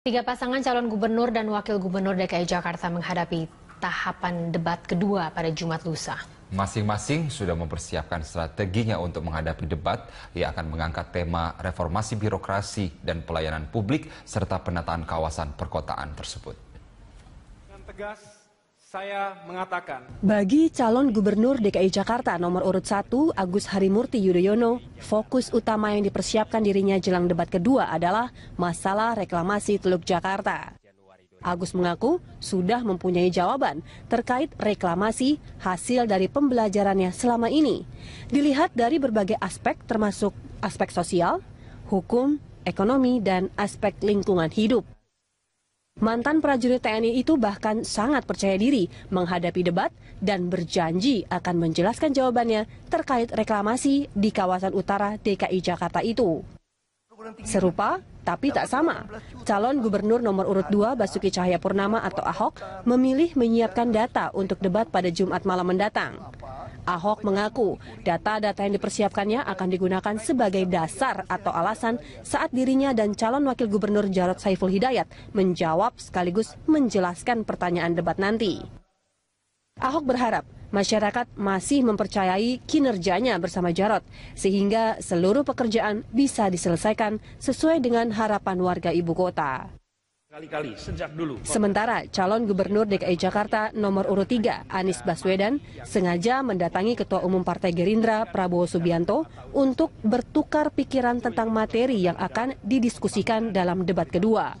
Tiga pasangan calon gubernur dan wakil gubernur DKI Jakarta menghadapi tahapan debat kedua pada Jumat lusa. Masing-masing sudah mempersiapkan strateginya untuk menghadapi debat yang akan mengangkat tema reformasi birokrasi dan pelayanan publik serta penataan kawasan perkotaan tersebut. Dengan tegas saya mengatakan. Bagi calon gubernur DKI Jakarta nomor urut 1 Agus Harimurti Yudhoyono, fokus utama yang dipersiapkan dirinya jelang debat kedua adalah masalah reklamasi Teluk Jakarta. Agus mengaku sudah mempunyai jawaban terkait reklamasi hasil dari pembelajarannya selama ini. Dilihat dari berbagai aspek termasuk aspek sosial, hukum, ekonomi, dan aspek lingkungan hidup. Mantan prajurit TNI itu bahkan sangat percaya diri menghadapi debat dan berjanji akan menjelaskan jawabannya terkait reklamasi di kawasan utara DKI Jakarta itu. Serupa, tapi tak sama. Calon gubernur nomor urut 2 Basuki Cahayapurnama atau Ahok memilih menyiapkan data untuk debat pada Jumat malam mendatang. Ahok mengaku data-data yang dipersiapkannya akan digunakan sebagai dasar atau alasan saat dirinya dan calon wakil gubernur Jarod Saiful Hidayat menjawab sekaligus menjelaskan pertanyaan debat nanti. Ahok berharap masyarakat masih mempercayai kinerjanya bersama Jarod, sehingga seluruh pekerjaan bisa diselesaikan sesuai dengan harapan warga ibu kota. Kali-kali sejak dulu. Sementara calon gubernur DKI Jakarta nomor urut 3 Anies Baswedan sengaja mendatangi Ketua Umum Partai Gerindra Prabowo Subianto untuk bertukar pikiran tentang materi yang akan didiskusikan dalam debat kedua.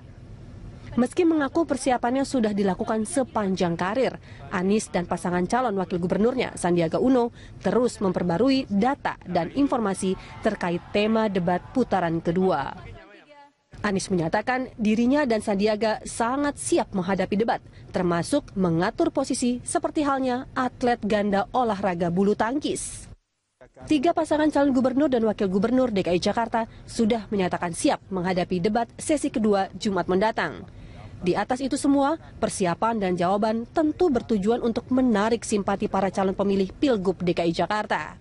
Meski mengaku persiapannya sudah dilakukan sepanjang karir, Anies dan pasangan calon wakil gubernurnya Sandiaga Uno terus memperbarui data dan informasi terkait tema debat putaran kedua. Anies menyatakan dirinya dan Sandiaga sangat siap menghadapi debat, termasuk mengatur posisi seperti halnya atlet ganda olahraga bulu tangkis. Tiga pasangan calon gubernur dan wakil gubernur DKI Jakarta sudah menyatakan siap menghadapi debat sesi kedua Jumat mendatang. Di atas itu semua, persiapan dan jawaban tentu bertujuan untuk menarik simpati para calon pemilih Pilgub DKI Jakarta.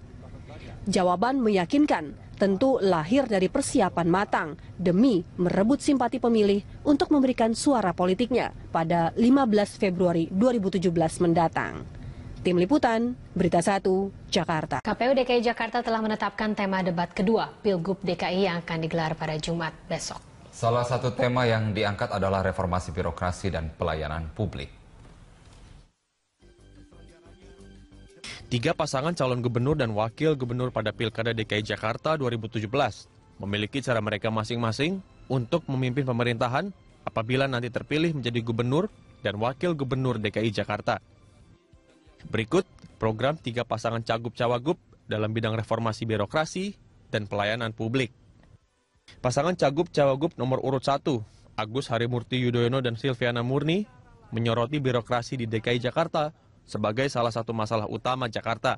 Jawaban meyakinkan tentu lahir dari persiapan matang demi merebut simpati pemilih untuk memberikan suara politiknya pada 15 Februari 2017 mendatang. Tim Liputan, Berita 1, Jakarta. KPU DKI Jakarta telah menetapkan tema debat kedua Pilgub DKI yang akan digelar pada Jumat besok. Salah satu tema yang diangkat adalah reformasi birokrasi dan pelayanan publik. Tiga pasangan calon gubernur dan wakil gubernur pada Pilkada DKI Jakarta 2017 memiliki cara mereka masing-masing untuk memimpin pemerintahan apabila nanti terpilih menjadi gubernur dan wakil gubernur DKI Jakarta. Berikut program tiga pasangan cagup cawagup dalam bidang reformasi birokrasi dan pelayanan publik. Pasangan cagup cawagup nomor urut 1, Agus Harimurti Yudhoyono dan Silviana Murni, menyoroti birokrasi di DKI Jakarta sebagai salah satu masalah utama Jakarta.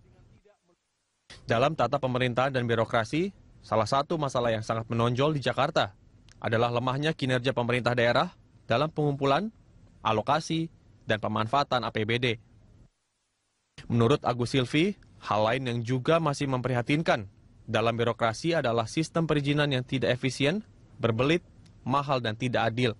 Dalam tata pemerintahan dan birokrasi, salah satu masalah yang sangat menonjol di Jakarta adalah lemahnya kinerja pemerintah daerah dalam pengumpulan, alokasi, dan pemanfaatan APBD. Menurut Agus Silvi, hal lain yang juga masih memprihatinkan dalam birokrasi adalah sistem perizinan yang tidak efisien, berbelit, mahal, dan tidak adil.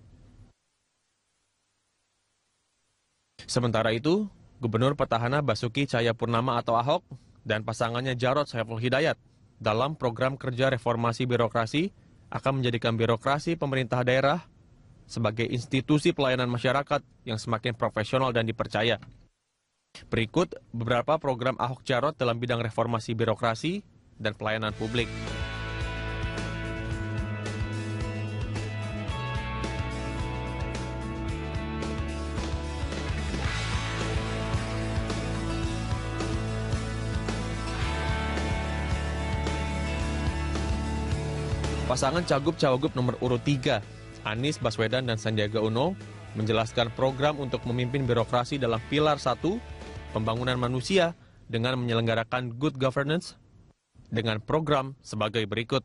Sementara itu, Gubernur Petahana Basuki Cahayapurnama atau Ahok dan pasangannya Jarod Saiful Hidayat dalam program kerja reformasi birokrasi akan menjadikan birokrasi pemerintah daerah sebagai institusi pelayanan masyarakat yang semakin profesional dan dipercaya. Berikut beberapa program Ahok Jarot dalam bidang reformasi birokrasi dan pelayanan publik. Pasangan Cagup-Cawagup nomor urut 3, Anies Baswedan dan Sandiaga Uno, menjelaskan program untuk memimpin birokrasi dalam pilar 1, pembangunan manusia, dengan menyelenggarakan good governance dengan program sebagai berikut.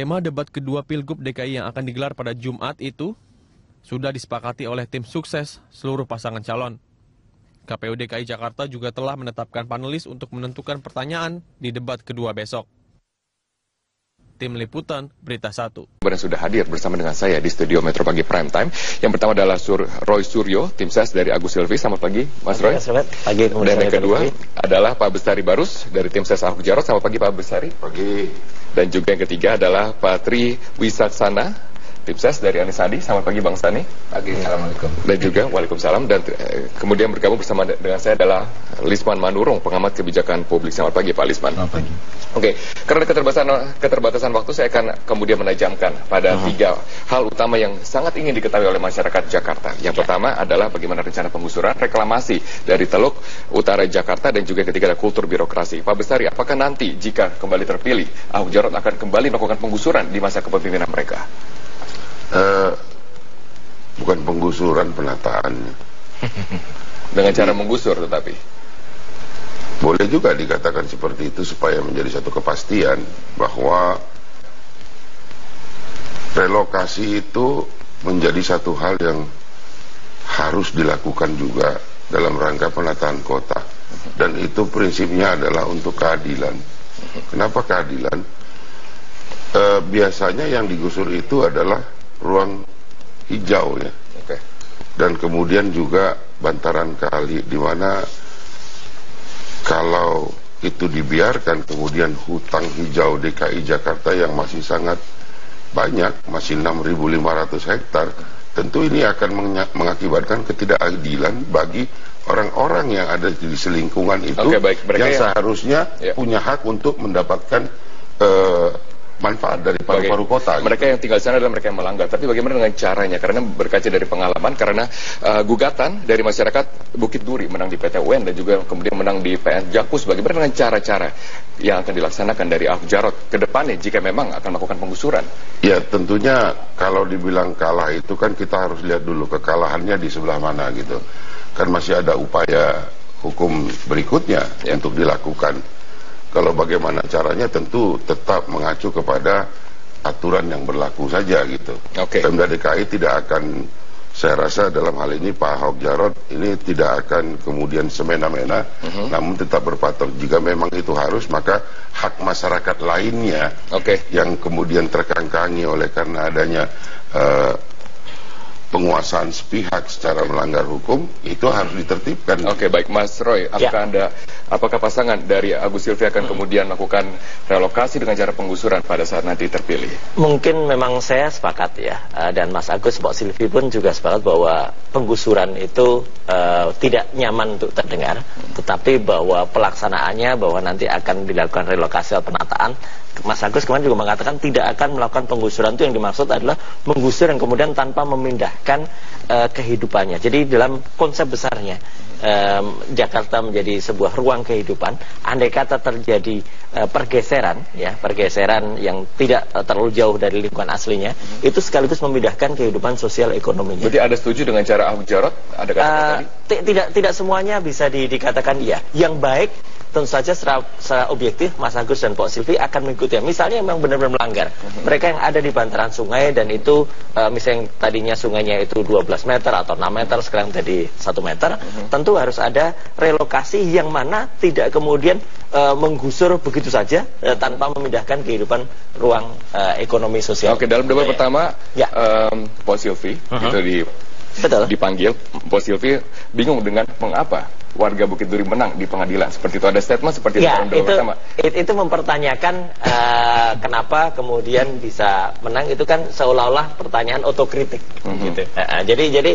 Tema debat kedua Pilgub DKI yang akan digelar pada Jumat itu sudah disepakati oleh tim sukses seluruh pasangan calon. KPU DKI Jakarta juga telah menetapkan panelis untuk menentukan pertanyaan di debat kedua besok. Tim Liputan, Berita 1. Dan sudah hadir bersama dengan saya di studio Metro Pagi Prime Time. Yang pertama adalah Sur Roy Suryo, tim ses dari Agus Silvi. Selamat pagi, Mas Roy. Selamat pagi. Dan yang kedua adalah Pak Bestari Barus dari tim ses Ahok Jarot. Selamat pagi, Pak Bestari. Pagi. Dan juga yang ketiga adalah Pak Tri Wisaksana Tim Ses dari Anis Sandi. Selamat pagi Bang Sani. Pagi. Assalamualaikum. Dan juga Waalaikumsalam. Dan eh, kemudian bergabung bersama dengan saya adalah Lisman Manurung, pengamat kebijakan publik. Selamat pagi Pak Lisman. Selamat pagi. Oke, karena keterbatasan keterbatasan waktu saya akan kemudian menajamkan pada uh-huh. tiga hal utama yang sangat ingin diketahui oleh masyarakat Jakarta. Yang ya. pertama adalah bagaimana rencana penggusuran reklamasi dari Teluk Utara Jakarta dan juga ketiga adalah kultur birokrasi. Pak Bestari, apakah nanti jika kembali terpilih Ahok Jarot akan kembali melakukan penggusuran di masa kepemimpinan mereka? Uh, bukan penggusuran penataan. Dengan cara menggusur tetapi. Boleh juga dikatakan seperti itu supaya menjadi satu kepastian bahwa relokasi itu menjadi satu hal yang harus dilakukan juga dalam rangka penataan kota. Dan itu prinsipnya adalah untuk keadilan. Kenapa keadilan? E, biasanya yang digusur itu adalah ruang hijau ya. Okay. Dan kemudian juga bantaran kali di mana kalau itu dibiarkan kemudian hutang hijau DKI Jakarta yang masih sangat banyak, masih 6.500 hektar, tentu ini akan mengakibatkan ketidakadilan bagi orang-orang yang ada di selingkungan itu okay, baik. yang seharusnya ya. punya hak untuk mendapatkan uh, manfaat dari paru-paru kota. Gitu. Mereka yang tinggal di sana adalah mereka yang melanggar. Tapi bagaimana dengan caranya? Karena berkaca dari pengalaman, karena uh, gugatan dari masyarakat Bukit Duri menang di PT UN dan juga kemudian menang di PN Jakus. Bagaimana dengan cara-cara yang akan dilaksanakan dari Ahok Jarot ke depannya jika memang akan melakukan penggusuran? Ya tentunya kalau dibilang kalah itu kan kita harus lihat dulu kekalahannya di sebelah mana gitu. Kan masih ada upaya hukum berikutnya ya. untuk dilakukan. Kalau bagaimana caranya tentu tetap mengacu kepada aturan yang berlaku saja gitu. Okay. Pemda DKI tidak akan saya rasa dalam hal ini Pak Ahok Jarot ini tidak akan kemudian semena-mena, uh mhm. -huh. namun tetap berpatok. Jika memang itu harus, maka hak masyarakat lainnya okay. yang kemudian terkangkangi oleh karena adanya uh, penguasaan sepihak secara melanggar hukum itu harus ditertibkan. Oke, baik. Mas Roy, apakah ya. Anda apakah pasangan dari Agus Silvi akan kemudian melakukan relokasi dengan cara penggusuran pada saat nanti terpilih? Mungkin memang saya sepakat ya, eh, dan Mas Agus Mbak Silvi pun juga sepakat bahwa penggusuran itu uh, tidak nyaman untuk terdengar, tetapi bahwa pelaksanaannya bahwa nanti akan dilakukan relokasi atau penataan Mas Agus kemarin juga mengatakan tidak akan melakukan penggusuran itu yang dimaksud adalah menggusur yang kemudian tanpa memindahkan uh, kehidupannya. Jadi dalam konsep besarnya um, Jakarta menjadi sebuah ruang kehidupan, andai kata terjadi uh, pergeseran, ya pergeseran yang tidak uh, terlalu jauh dari lingkungan aslinya, hmm. itu sekaligus memindahkan kehidupan sosial ekonominya. Berarti ada setuju dengan cara Ahok Jarot? Ada kata uh, tadi? Tidak tidak semuanya bisa di, dikatakan iya. Yang baik tentu saja secara, secara objektif Mas Agus dan Pak Silvi akan mengikuti. Misalnya memang benar-benar melanggar. Mhm. Mereka yang ada di bantaran sungai dan itu uh, misalnya tadinya sungainya itu 12 meter atau 6 meter sekarang jadi 1 meter, uh-huh. tentu harus ada relokasi yang mana tidak kemudian uh, menggusur begitu saja uh, tanpa memindahkan kehidupan ruang uh, ekonomi sosial. Oke, dalam debat ya. pertama ya. um, Pak Silvi uh-huh. itu di Betul. dipanggil, Pak Silvi bingung dengan mengapa warga Bukit Duri menang di pengadilan. Seperti itu ada statement seperti ya, itu itu, itu, itu mempertanyakan uh, kenapa kemudian bisa menang itu kan seolah-olah pertanyaan otokritik mm -hmm. gitu. Uh, jadi jadi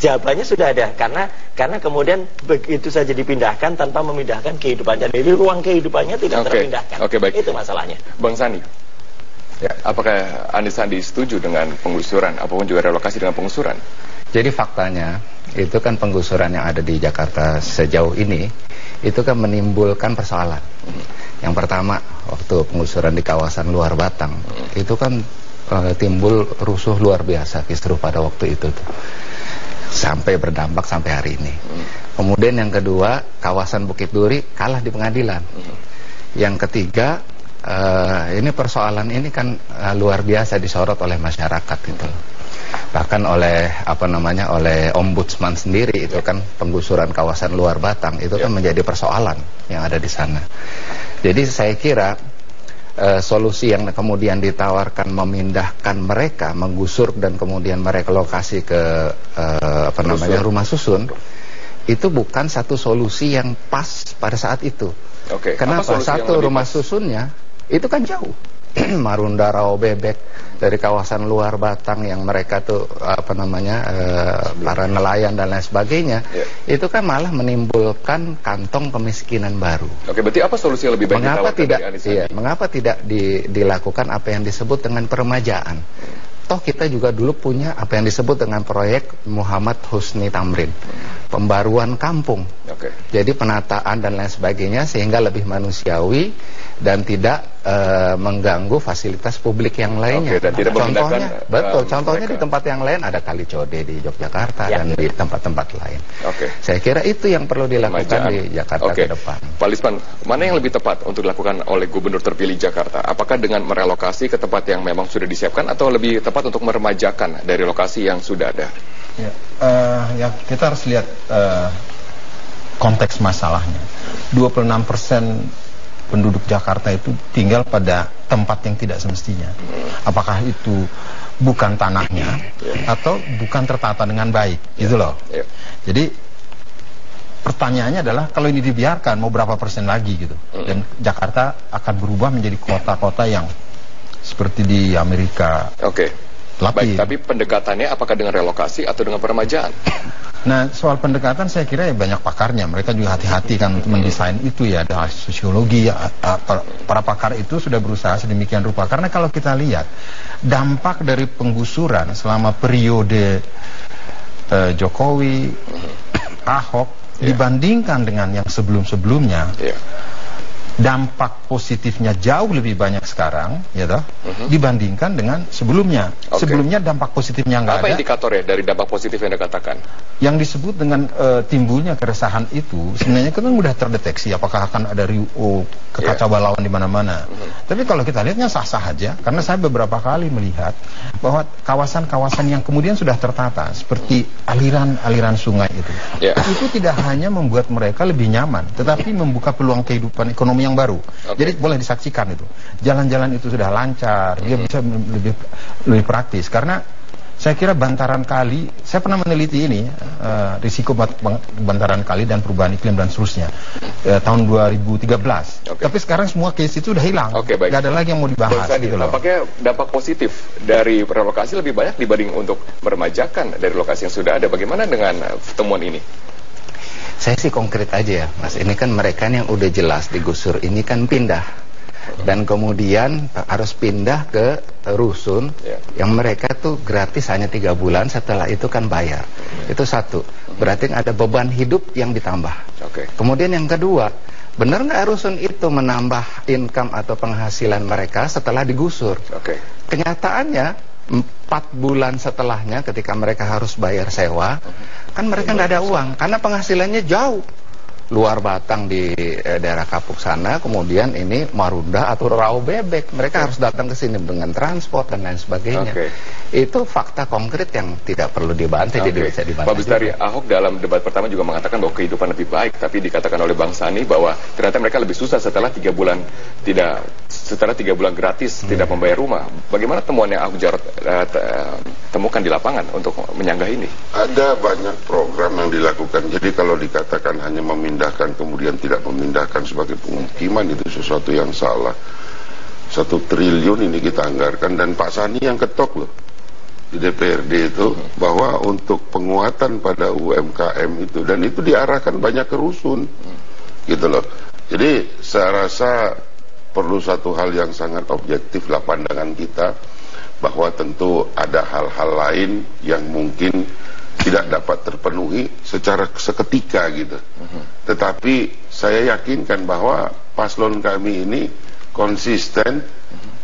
jawabannya sudah ada karena karena kemudian begitu saja dipindahkan tanpa memindahkan kehidupannya. Jadi ruang kehidupannya tidak okay. terpindahkan. Oke okay, baik. Itu masalahnya. Bang Sani. Ya, apakah Anies Sandi setuju dengan penggusuran apa pun juga relokasi dengan penggusuran? Jadi faktanya itu kan penggusuran yang ada di Jakarta sejauh ini itu kan menimbulkan persoalan. Yang pertama waktu penggusuran di kawasan luar Batang itu kan e, timbul rusuh luar biasa justru pada waktu itu tuh. Sampai berdampak sampai hari ini. Kemudian yang kedua kawasan Bukit Duri kalah di pengadilan. Yang ketiga uh, ini persoalan ini kan uh, luar biasa disorot oleh masyarakat gitu bahkan oleh apa namanya oleh ombudsman sendiri itu kan penggusuran kawasan luar Batang itu kan menjadi persoalan yang ada di sana. Jadi saya kira uh, solusi yang kemudian ditawarkan memindahkan mereka menggusur dan kemudian mereka lokasi ke uh, apa namanya rumah susun itu bukan satu solusi yang pas pada saat itu. Oke. Kenapa? Satu rumah susunnya itu kan jauh. Marunda Rawa Bebek dari kawasan luar Batang yang mereka tuh apa namanya e, para nelayan dan lain sebagainya yeah. itu kan malah menimbulkan kantong kemiskinan baru. Oke, berarti apa solusi yang lebih baik mengapa tidak iya, mengapa tidak di, dilakukan apa yang disebut dengan peremajaan? Hmm. Toh kita juga dulu punya apa yang disebut dengan proyek Muhammad Husni Tamrin. Pembaruan kampung. Okay. Jadi penataan dan lain sebagainya sehingga lebih manusiawi dan tidak uh, mengganggu fasilitas publik yang lainnya. Oke, dan tidak contohnya, betul. Uh, contohnya mereka. di tempat yang lain ada Kali Code di Yogyakarta ya. dan di tempat-tempat lain. Oke. Saya kira itu yang perlu dilakukan Majaan. di Jakarta Oke. ke depan. Pak Lisman, mana yang lebih tepat untuk dilakukan oleh Gubernur terpilih Jakarta? Apakah dengan merelokasi ke tempat yang memang sudah disiapkan atau lebih tepat untuk meremajakan dari lokasi yang sudah ada? Ya, uh, ya kita harus lihat uh, konteks masalahnya. 26 persen penduduk Jakarta itu tinggal pada tempat yang tidak semestinya. Apakah itu bukan tanahnya atau bukan tertata dengan baik, itu loh. Jadi pertanyaannya adalah kalau ini dibiarkan mau berapa persen lagi gitu. Dan Jakarta akan berubah menjadi kota-kota yang seperti di Amerika. Oke. Okay. Baik, tapi pendekatannya apakah dengan relokasi atau dengan peremajaan? Nah, soal pendekatan saya kira ya banyak pakarnya. Mereka juga hati-hati kan untuk mendesain itu ya. Ada sosiologi, ya, para pakar itu sudah berusaha sedemikian rupa. Karena kalau kita lihat dampak dari penggusuran selama periode uh, Jokowi, Ahok yeah. dibandingkan dengan yang sebelum-sebelumnya. Yeah dampak positifnya jauh lebih banyak sekarang, ya toh, uh-huh. dibandingkan dengan sebelumnya. Okay. Sebelumnya dampak positifnya nggak ada. Apa indikator ya dari dampak positif yang dikatakan? Yang disebut dengan uh, timbulnya keresahan itu sebenarnya kan mudah terdeteksi apakah akan ada rio kekacauan yeah. di mana-mana. Uh-huh. Tapi kalau kita lihatnya sah-sah aja, karena saya beberapa kali melihat bahwa kawasan-kawasan yang kemudian sudah tertata seperti aliran-aliran sungai itu, yeah. itu tidak hanya membuat mereka lebih nyaman, tetapi membuka peluang kehidupan ekonomi yang baru. Okay. Jadi boleh disaksikan itu. Jalan-jalan itu sudah lancar, dia bisa lebih lebih praktis karena saya kira bantaran kali, saya pernah meneliti ini uh, risiko bantaran kali dan perubahan iklim dan seterusnya uh, tahun 2013. Okay. Tapi sekarang semua case itu sudah hilang, okay, baik. Gak ada lagi yang mau dibahas. Baik, gitu loh. Dampak positif dari relokasi lebih banyak dibanding untuk meremajakan dari lokasi yang sudah ada. Bagaimana dengan temuan ini? Saya sih konkret aja ya, Mas. Ini kan mereka yang udah jelas digusur ini kan pindah. Dan kemudian harus pindah ke rusun yeah. yang mereka tuh gratis hanya tiga bulan setelah itu kan bayar. Itu satu. Berarti ada beban hidup yang ditambah. Okay. Kemudian yang kedua, benar nggak rusun itu menambah income atau penghasilan mereka setelah digusur? Okay. Kenyataannya empat bulan setelahnya ketika mereka harus bayar sewa kan mereka nggak ada uang karena penghasilannya jauh luar Batang di eh, daerah Kapuk sana, kemudian ini Marunda atau Rau Bebek. Mereka okay. harus datang ke sini dengan transport dan lain sebagainya. Okay. Itu fakta konkret yang tidak perlu dibantah, okay. jadi bisa dibantah. Pak Bustari, Ahok dalam debat pertama juga mengatakan bahwa kehidupan lebih baik, tapi dikatakan oleh Bang Sani bahwa ternyata mereka lebih susah setelah tiga bulan tidak setelah tiga bulan gratis hmm. tidak membayar rumah. Bagaimana temuan yang Ahok Jarot uh, temukan di lapangan untuk menyanggah ini? Ada banyak program yang dilakukan. Jadi kalau dikatakan hanya meminta memindahkan kemudian tidak memindahkan sebagai pemukiman itu sesuatu yang salah. Satu triliun ini kita anggarkan dan Pak Sani yang ketok loh di DPRD itu bahwa untuk penguatan pada UMKM itu dan itu diarahkan banyak ke rusun gitu loh. Jadi saya rasa perlu satu hal yang sangat objektif lah pandangan kita bahwa tentu ada hal-hal lain yang mungkin tidak dapat terpenuhi secara seketika gitu. Uh-huh. Tetapi saya yakinkan bahwa paslon kami ini konsisten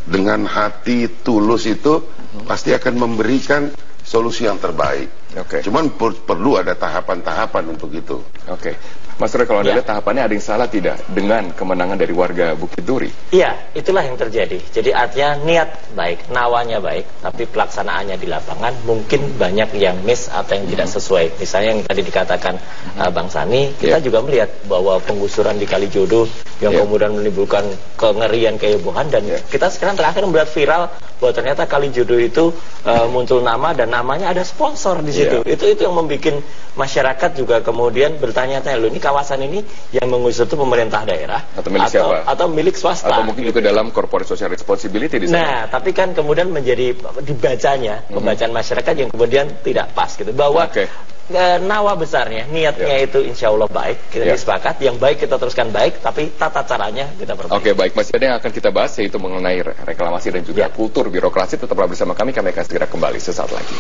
dengan hati tulus itu uh-huh. pasti akan memberikan solusi yang terbaik. Oke. Okay. Cuman per perlu ada tahapan-tahapan untuk itu. Oke. Okay. Mas Roy, kalau Anda Ya. lihat tahapannya ada yang salah tidak dengan kemenangan dari warga Bukit Duri? Iya, itulah yang terjadi. Jadi artinya niat baik, nawanya baik, tapi pelaksanaannya di lapangan mungkin banyak yang miss atau yang tidak sesuai. Misalnya yang tadi dikatakan uh, Bang Sani, kita Iya. juga melihat bahwa penggusuran di Kalijodo yang Iya. kemudian menimbulkan kengerian, kehebohan dan Iya. kita sekarang terakhir melihat viral bahwa ternyata Kalijodo itu uh, muncul nama dan namanya ada sponsor di situ. Iya. Itu itu yang membuat masyarakat juga kemudian bertanya-tanya, "Loh, ini kawasan ini yang mengusur itu pemerintah daerah Atau milik atau, siapa? atau milik swasta?" Atau mungkin juga dalam corporate social responsibility di sana? Nah, tapi kan kemudian menjadi dibacanya, pembacaan masyarakat yang kemudian tidak pas gitu. Bahwa Oke. eh, nawa besarnya, niatnya Ya. itu insya Allah baik, kita Ya. sepakat. Yang baik kita teruskan baik, tapi tata caranya kita perbaiki. Oke baik, masih ada yang akan kita bahas yaitu mengenai re- reklamasi dan juga Ya. kultur birokrasi. Tetaplah bersama kami, kami akan segera kembali sesaat lagi.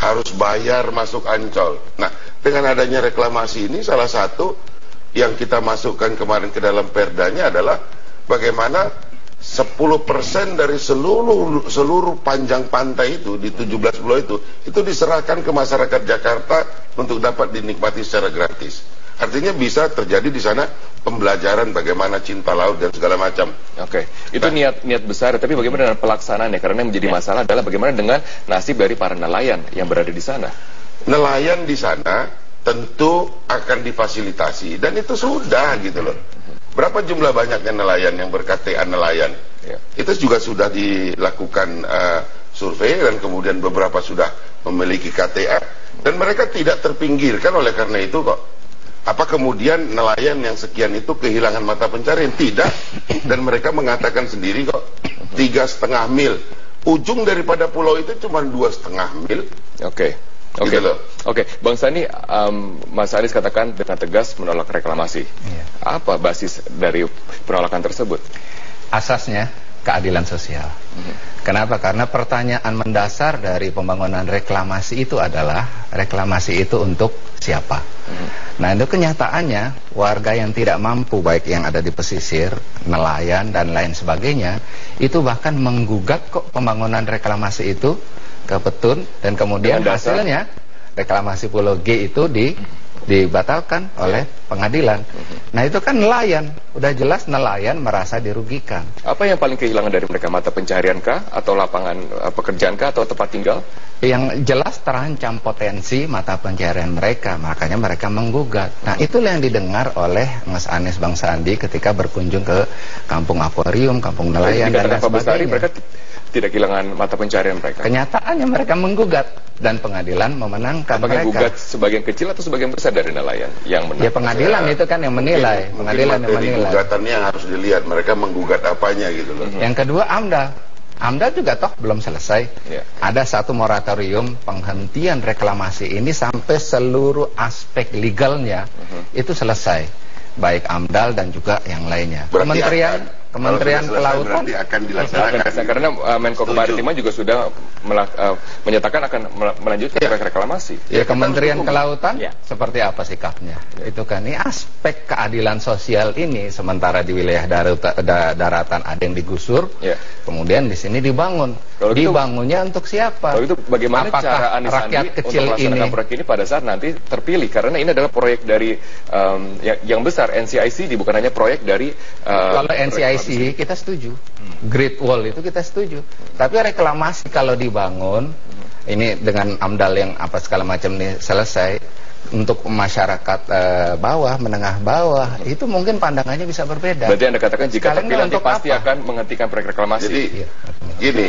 harus bayar masuk ancol. Nah, dengan adanya reklamasi ini salah satu yang kita masukkan kemarin ke dalam perdanya adalah bagaimana 10% dari seluruh seluruh panjang pantai itu di 17 pulau itu itu diserahkan ke masyarakat Jakarta untuk dapat dinikmati secara gratis. Artinya bisa terjadi di sana pembelajaran bagaimana cinta laut dan segala macam. Oke, itu niat niat besar, tapi bagaimana dengan pelaksanaannya? Karena yang menjadi masalah adalah bagaimana dengan nasib dari para nelayan yang berada di sana. Nelayan di sana tentu akan difasilitasi dan itu sudah gitu loh. Berapa jumlah banyaknya nelayan yang ber-KTA nelayan? Ya. Itu juga sudah dilakukan eh, survei dan kemudian beberapa sudah memiliki KTA dan mereka tidak terpinggirkan oleh karena itu kok. Apa kemudian nelayan yang sekian itu kehilangan mata pencarian? Tidak. Dan mereka mengatakan sendiri kok tiga setengah mil. Ujung daripada pulau itu cuma dua setengah mil. Oke. Oke, Gitu loh. oke, Bang Sani, um, Mas Anies katakan dengan tegas menolak reklamasi. Iya. Apa basis dari penolakan tersebut? Asasnya keadilan sosial. Kenapa? Karena pertanyaan mendasar dari pembangunan reklamasi itu adalah reklamasi itu untuk siapa? Nah, itu kenyataannya warga yang tidak mampu baik yang ada di pesisir, nelayan dan lain sebagainya, itu bahkan menggugat kok pembangunan reklamasi itu ke Petun dan kemudian Dengan hasilnya reklamasi Pulau G itu di dibatalkan oleh pengadilan. Nah, itu kan nelayan, udah jelas nelayan merasa dirugikan. Apa yang paling kehilangan dari mereka? Mata pencaharian kah? Atau lapangan uh, pekerjaan kah? Atau tempat tinggal? yang jelas terancam potensi mata pencaharian mereka, makanya mereka menggugat. Nah, itulah yang didengar oleh Mas Anies Bang Sandi ketika berkunjung ke Kampung Akuarium, Kampung Nelayan dan lain Dikatakan Pak Bestari, sebagainya. mereka tidak kehilangan mata pencaharian mereka. Kenyataannya mereka menggugat dan pengadilan memenangkan Apakah yang mereka. gugat sebagian kecil atau sebagian besar dari nelayan yang menang? Ya pengadilan itu kan yang menilai, Mungkin pengadilan yang materi menilai. gugatannya yang harus dilihat mereka menggugat apanya gitu loh. Yang kedua AMDA. AMDA juga toh belum selesai. Ya. Ada satu moratorium penghentian reklamasi ini sampai seluruh aspek legalnya itu selesai. Baik AMDAL dan juga yang lainnya. Berarti Kementerian akan. Kementerian Kelautan akan Akan dilaksanakan. karena uh, Menko. Kemaritiman juga sudah melak- uh, menyatakan akan mel- melanjutkan Ya. proyek reklamasi. Ya, Ya, Kementerian. Kelautan Ya. seperti apa sikapnya? Itu kan ini aspek keadilan sosial ini sementara di wilayah daruta- da- daratan ada yang digusur, Ya. kemudian di sini dibangun. Kalau gitu- Dibangunnya untuk siapa? Kalau itu bagaimana Apakah cara Anies rakyat untuk kecil melaksanakan ini proyek ini pada saat nanti terpilih? Karena ini adalah proyek dari um, yang, yang besar NCIC, bukan hanya proyek dari uh, Kalau NCIC kita setuju, Great Wall itu kita setuju. Tapi reklamasi kalau dibangun, ini dengan AMDAL yang apa segala macam ini selesai untuk masyarakat eh, bawah, menengah bawah, itu mungkin pandangannya bisa berbeda. Berarti Anda katakan jika terpilih nanti untuk pasti apa? akan menghentikan proyek reklamasi. Jadi Iya. gini,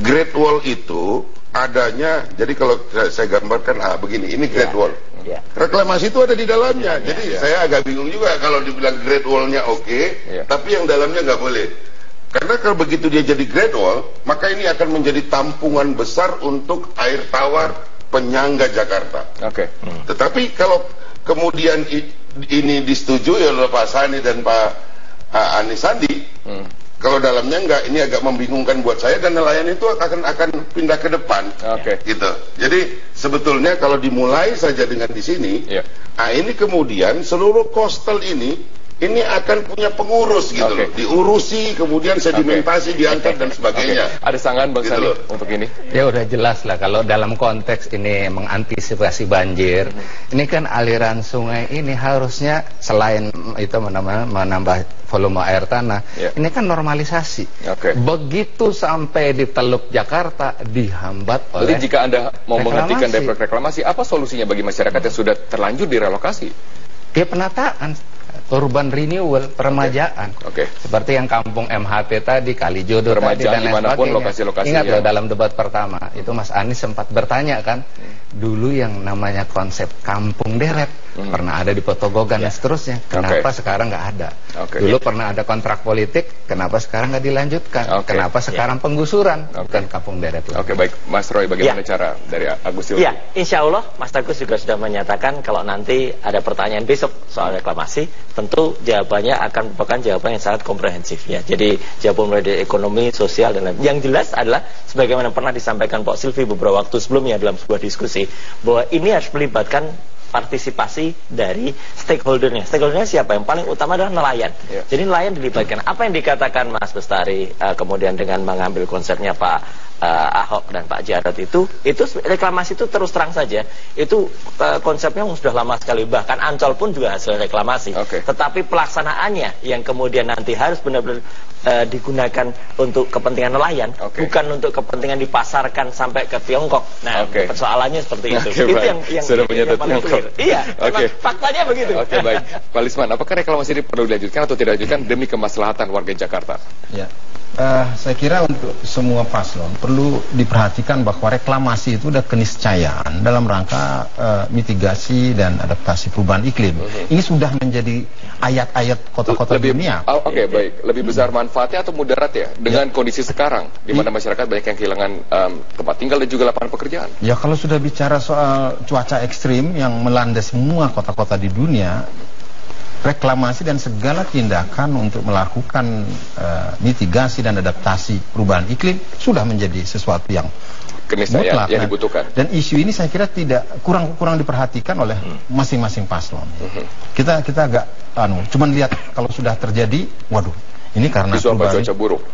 Great Wall itu adanya. Jadi kalau saya- saya gambarkan ah begini, ini Great Ya. Wall. Ya. Reklamasi itu ada di dalamnya. Jadi saya agak bingung juga kalau dibilang Great Wall-nya oke, Ya. tapi yang dalamnya nggak boleh. Karena kalau begitu dia jadi Great Wall, maka ini akan menjadi tampungan besar untuk air tawar penyangga Jakarta. Oke. Tetapi kalau kemudian ini disetujui oleh Pak Sani dan Pak uh, Anies Sandi, Hmm. Kalau dalamnya enggak, ini agak membingungkan buat saya dan nelayan itu akan akan pindah ke depan. Oke. Gitu. Jadi sebetulnya kalau dimulai saja dengan di sini, Iya. nah ini kemudian seluruh coastal ini ini akan punya pengurus gitu Oke. loh. Diurusi, kemudian sedimentasi diangkat dan sebagainya. Oke. Ada sanggahan Bang Gitu Sani loh. untuk ini? Ya udah jelas lah kalau dalam konteks ini mengantisipasi banjir, ini kan aliran sungai ini harusnya selain itu menambah, menambah volume air tanah, Ya. ini kan normalisasi. Oke. Begitu sampai di Teluk Jakarta dihambat Jadi oleh jika Anda mau menghentikan reklamasi. depok reklamasi, apa solusinya bagi masyarakat yang sudah terlanjur direlokasi? ya penataan urban renewal peremajaan. Oke. Seperti yang kampung MHP tadi, Kalijodo tadi Peremajaan dan lain di mana pun, sebagainya. lokasi-lokasi Ingat yang- loh dalam debat pertama itu Mas Anies sempat bertanya kan, dulu yang namanya konsep kampung deret Hmm. pernah ada di Potogogan dan seterusnya. Kenapa sekarang nggak ada? Oke. Dulu pernah ada kontrak politik, kenapa sekarang nggak dilanjutkan? Oke. Kenapa sekarang penggusuran Oke. bukan kampung deret? Oke baik, Mas Roy bagaimana cara dari Agus Silvi? Ya, insya Allah Mas Agus juga sudah menyatakan kalau nanti ada pertanyaan besok soal reklamasi, tentu jawabannya akan merupakan jawaban yang sangat komprehensif ya. Jadi jawaban mulai dari ekonomi, sosial dan lain. Yang jelas adalah sebagaimana pernah disampaikan Pak Silvi beberapa waktu sebelumnya dalam sebuah diskusi bahwa ini harus melibatkan partisipasi dari stakeholdernya. Stakeholdernya siapa? Yang paling utama adalah nelayan. Ya. Jadi nelayan dilibatkan. Apa yang dikatakan Mas Bestari eh, kemudian dengan mengambil konsepnya Pak eh, Ahok dan Pak Jarod itu, itu reklamasi itu terus terang saja itu eh, konsepnya sudah lama sekali. Bahkan Ancol pun juga hasil reklamasi. Oke. Tetapi pelaksanaannya yang kemudian nanti harus benar-benar eh, digunakan untuk kepentingan nelayan, Oke. bukan untuk kepentingan dipasarkan sampai ke Tiongkok. Nah, Oke. persoalannya seperti itu. Oke, itu baik. yang yang, Sudah yang menyebut paling Tiongkok. clear. Iya, Oke. memang faktanya begitu. Oke baik, Pak Lisman, apakah reklamasi ini perlu dilanjutkan atau tidak dilanjutkan demi kemaslahatan warga Jakarta? Ya. Eh, saya kira untuk semua paslon perlu diperhatikan bahwa reklamasi itu udah keniscayaan dalam rangka eh, mitigasi dan adaptasi perubahan iklim. Ini sudah menjadi ayat-ayat kota-kota lebih dunia. Oh, Oke baik, lebih besar manfaatnya atau mudarat ya dengan kondisi sekarang di mana masyarakat banyak yang kehilangan em, tempat tinggal dan juga lapangan pekerjaan. Ya kalau sudah bicara soal cuaca ekstrim yang melanda semua kota-kota di dunia, reklamasi dan segala tindakan untuk melakukan eh, mitigasi dan adaptasi perubahan iklim sudah menjadi sesuatu yang Keniscayaan mutlak. yang dibutuhkan. Dan isu ini saya kira tidak kurang kurang diperhatikan oleh masing-masing paslon. Kita kita agak anu, cuman lihat kalau sudah terjadi, waduh, ini karena Isu apa cuaca buruk?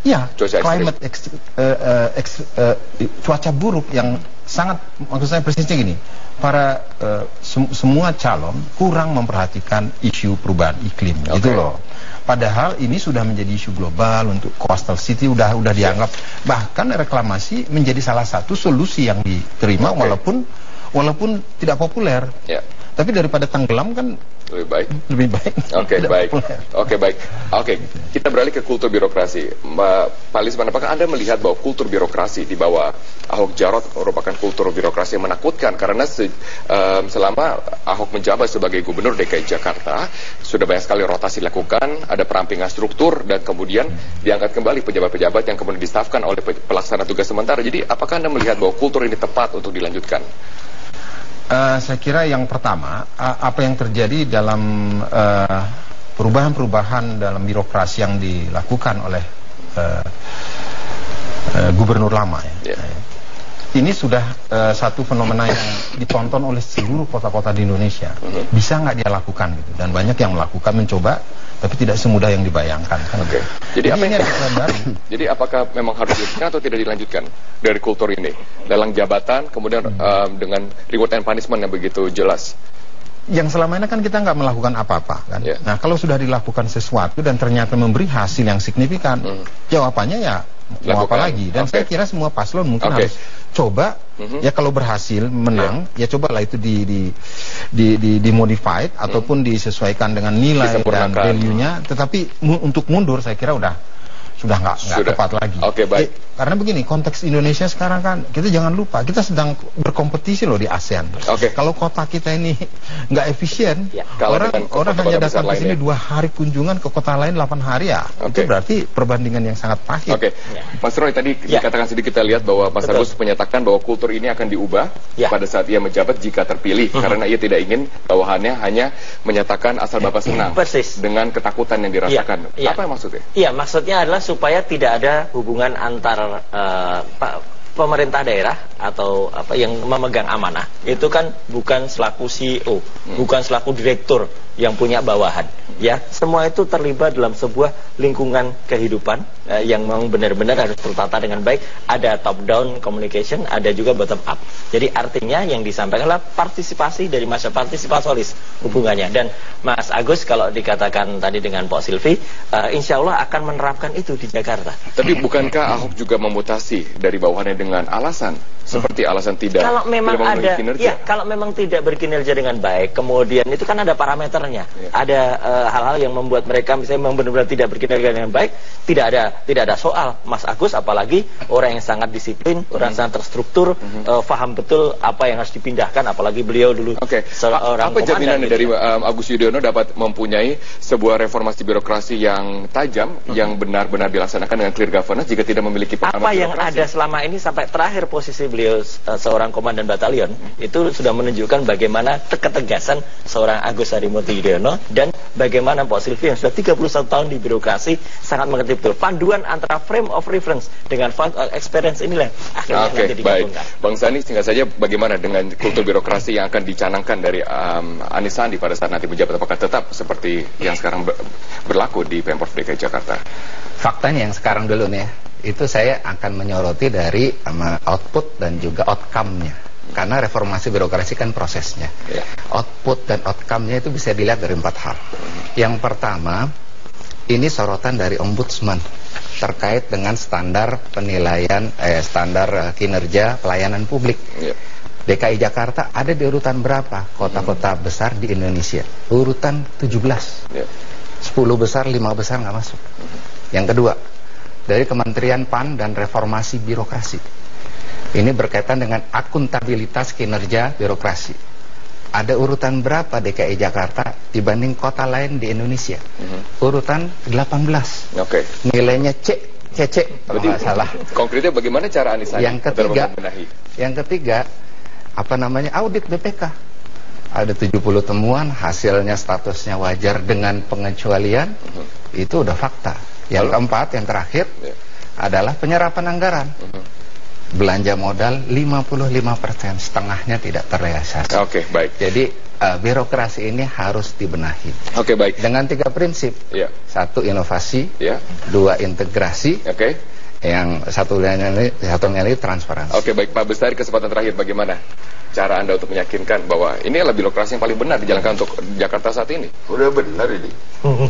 Ya, Cuaca ekstrim. climate ekstri- eh, eh, eks- eh, cuaca buruk yang sangat maksud saya persisnya gini. Para eh, sem- semua calon kurang memperhatikan isu perubahan iklim gitu Oke. loh. Padahal ini sudah menjadi isu global untuk coastal city udah udah dianggap bahkan reklamasi menjadi salah satu solusi yang diterima Oke. walaupun walaupun tidak populer. Ya, Tapi daripada tenggelam kan lebih baik. lebih baik. Oke tidak baik, oke baik, oke kita beralih ke kultur birokrasi. Mbak Pak Lisman, apakah anda melihat bahwa kultur birokrasi di bawah Ahok Jarot merupakan kultur birokrasi yang menakutkan karena se- em, selama Ahok menjabat sebagai gubernur DKI Jakarta sudah banyak sekali rotasi dilakukan, ada perampingan struktur dan kemudian diangkat kembali pejabat-pejabat yang kemudian distafkan oleh pe- pelaksana tugas sementara. Jadi apakah anda melihat bahwa kultur ini tepat untuk dilanjutkan? Eh, saya kira yang pertama, a- apa yang terjadi dalam eh, perubahan-perubahan dalam birokrasi yang dilakukan oleh eh, eh, gubernur lama ya. Ya. Ini sudah eh, satu fenomena yang ditonton oleh seluruh kota-kota di Indonesia. Bisa nggak dia lakukan gitu? Dan banyak yang melakukan, mencoba, tapi tidak semudah yang dibayangkan. Kan? Oke. Jadi apa ini yang- baru. Jadi apakah memang harus dilanjutkan atau tidak dilanjutkan dari kultur ini? Dalam jabatan, kemudian em, dengan reward and punishment yang begitu jelas. yang selama ini kan kita nggak melakukan apa-apa kan. Ya. Nah kalau sudah dilakukan sesuatu dan ternyata memberi hasil yang signifikan, Hmm. jawabannya ya mau apa lagi? Dan Oke. saya kira semua paslon mungkin Oke. harus coba Mhm. ya kalau berhasil menang ya cobalah itu di di di di, dimodified ataupun disesuaikan dengan nilai dan Hmm. Value-nya. Tetapi mu- untuk mundur saya kira udah sudah nggak tepat lagi. Oke, baik. Eh, karena begini konteks Indonesia sekarang kan kita jangan lupa kita sedang berkompetisi loh di ASEAN. Oke. Kalau kota kita ini nggak efisien, Ya. Orang orang kota-kota hanya besar datang ke sini dua hari kunjungan ke kota lain 8 hari ya. Oke. Itu berarti perbandingan yang sangat pahit. Oke, Mas Roy tadi Ya. dikatakan sedikit kita lihat bahwa Mas Betul. Agus menyatakan bahwa kultur ini akan diubah Ya. pada saat ia menjabat jika terpilih karena ia tidak ingin bawahannya hanya menyatakan asal bapak senang Persis. dengan ketakutan yang dirasakan. Iya, iya. Apa yang maksudnya? Iya, maksudnya adalah supaya tidak ada hubungan antar pa- pemerintah daerah atau apa yang memegang amanah. Itu kan bukan selaku CEO, bukan selaku direktur yang punya bawahan. Ya, semua itu terlibat dalam sebuah lingkungan kehidupan eh, yang memang benar-benar harus tertata dengan baik. Ada top down communication, ada juga bottom up. Jadi artinya yang disampaikan adalah partisipasi dari masa partisipasolis hubungannya. Dan Mas Agus kalau dikatakan tadi dengan Pak Silvi, uh, insya Allah akan menerapkan itu di Jakarta. Tapi bukankah Ahok juga memutasi dari bawahannya dengan alasan seperti alasan tidak kalau memang tidak ada kinerja? ya kalau memang tidak berkinerja dengan baik kemudian itu kan ada parameternya Ya. ada eh, hal-hal yang membuat mereka misalnya memang benar-benar tidak berkinerja dengan baik tidak ada tidak ada soal Mas Agus apalagi orang yang sangat disiplin Hmm. orang yang sangat terstruktur eh, paham betul apa yang harus dipindahkan apalagi beliau dulu Oke, seorang apa dari gitu ya. um, Agus Yudhoyono dapat mempunyai sebuah reformasi birokrasi yang tajam, yang benar-benar dilaksanakan dengan clear governance jika tidak memiliki pengalaman apa yang birokrasi? ada selama ini sampai terakhir posisi beliau eh, seorang komandan batalion itu sudah menunjukkan bagaimana te- ketegasan seorang Agus Harimurti Yudhoyono dan bagaimana Pak Silvi yang sudah 31 tahun di birokrasi sangat mengerti betul panduan antara frame of reference dengan fund of experience inilah akhirnya Oke, nanti baik. digabungkan. Bang Sani, singkat saja bagaimana dengan kultur birokrasi yang akan dicanangkan dari um, Anies Sandi pada saat nanti menjabat? Apakah tetap seperti yang sekarang ber- berlaku di Pemprov DKI Jakarta? Faktanya yang sekarang dulu nih, ya, itu saya akan menyoroti dari um, output dan juga outcome-nya. Karena reformasi birokrasi kan prosesnya. Ya. Output dan outcome-nya itu bisa dilihat dari empat hal. Yang pertama, ini sorotan dari ombudsman terkait dengan standar penilaian, eh, standar eh, kinerja pelayanan publik. Ya. DKI Jakarta ada di urutan berapa kota-kota besar di Indonesia? Urutan 17. Ya. 10 besar, 5 besar nggak masuk. Yang kedua, dari Kementerian PAN dan Reformasi Birokrasi. Ini berkaitan dengan akuntabilitas kinerja birokrasi. Ada urutan berapa DKI Jakarta dibanding kota lain di Indonesia? Urutan 18. Oke. Nilainya C, CC kalau nggak salah. Konkretnya bagaimana cara Anies Yang ketiga, yang ketiga apa namanya audit BPK. Ada 70 temuan, hasilnya statusnya wajar dengan pengecualian. Itu udah fakta. Yang keempat, yang terakhir Ya. adalah penyerapan anggaran. Belanja modal 55%, setengahnya tidak terrealisasi. Oke, baik. Jadi eh, birokrasi ini harus dibenahi Oke, baik. dengan tiga prinsip. Ya. Satu inovasi, Ya. dua integrasi, Oke. yang satu ini satunya ini transparansi. Oke, baik Pak Bestari kesempatan terakhir bagaimana cara Anda untuk meyakinkan bahwa ini adalah birokrasi yang paling benar dijalankan untuk Jakarta saat ini? Udah benar ini.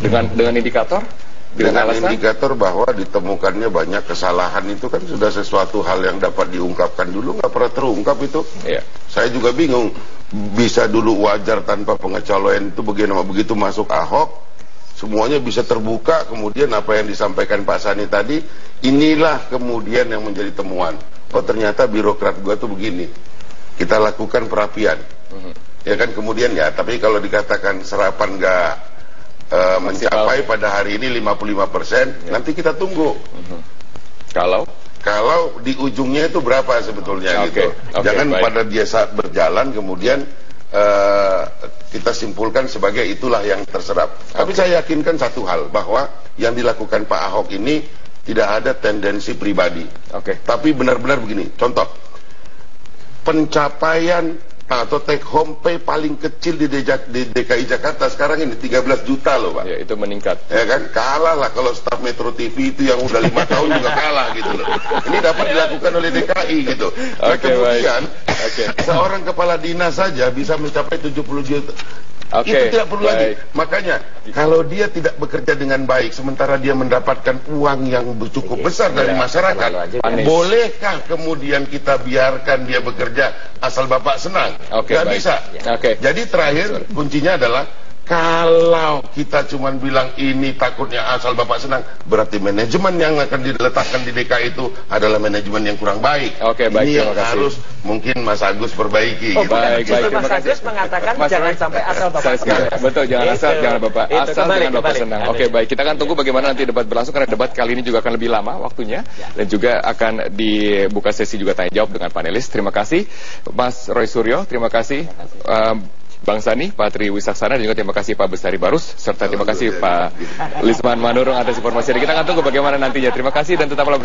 Dengan dengan indikator? Dengan alasan? indikator bahwa ditemukannya banyak kesalahan itu kan sudah sesuatu hal yang dapat diungkapkan dulu nggak pernah terungkap itu. Iya. Saya juga bingung bisa dulu wajar tanpa pengecualian itu bagaimana begitu masuk Ahok semuanya bisa terbuka kemudian apa yang disampaikan Pak Sani tadi inilah kemudian yang menjadi temuan. Oh ternyata birokrat gua tuh begini. Kita lakukan perapian. Ya kan kemudian ya tapi kalau dikatakan serapan nggak eh, mencapai pada hari ini 55% nanti kita tunggu. Kalau Kalau di ujungnya itu berapa sebetulnya Oke, gitu. oke, Jangan baik. pada dia saat berjalan kemudian eh, kita simpulkan sebagai itulah yang terserap. Tapi saya yakinkan satu hal bahwa yang dilakukan Pak Ahok ini tidak ada tendensi pribadi. Oke. Tapi benar-benar begini. Contoh pencapaian atau take home pay paling kecil di, DKI Jakarta sekarang ini 13 juta loh Pak. ya itu meningkat. Ya kan kalah lah kalau staf Metro TV itu yang udah lima tahun juga kalah gitu loh. Ini dapat dilakukan oleh DKI gitu. Nah, Oke, kemudian Oke. seorang kepala dinas saja bisa mencapai 70 juta. Oke, Itu tidak perlu lagi. baik. Makanya kalau dia tidak bekerja dengan baik sementara dia mendapatkan uang yang cukup besar dari Ya, masyarakat. Panis. bolehkah kemudian kita biarkan dia bekerja asal Bapak senang? Oke, Nggak baik. bisa. Oke. Jadi terakhir kuncinya adalah kalau kita cuma bilang ini takutnya asal Bapak senang, berarti manajemen yang akan diletakkan di DKI itu adalah manajemen yang kurang baik. Oke, baik, Ini yang terima kasih. harus mungkin Mas Agus perbaiki. Oh, gitu. bukan. Baik, Justru baik, Mas terima Agus kasih. mengatakan Mas jangan sampai asal Bapak senang. Betul, jangan Itu. asal, jangan Bapak. Itu, Asal kembali, jangan Bapak kembali. senang. Oke, baik. Kita akan tunggu bagaimana nanti debat berlangsung karena debat kali ini juga akan lebih lama waktunya dan juga akan dibuka sesi juga tanya jawab dengan panelis. Terima kasih Mas Roy Suryo, terima kasih um, Bang Sani, Pak Tri Wisaksana, dan juga terima kasih Pak Bestari Barus, serta terima kasih Pak Lisman Manurung atas informasi. Kita akan tunggu bagaimana nantinya. Terima kasih dan tetaplah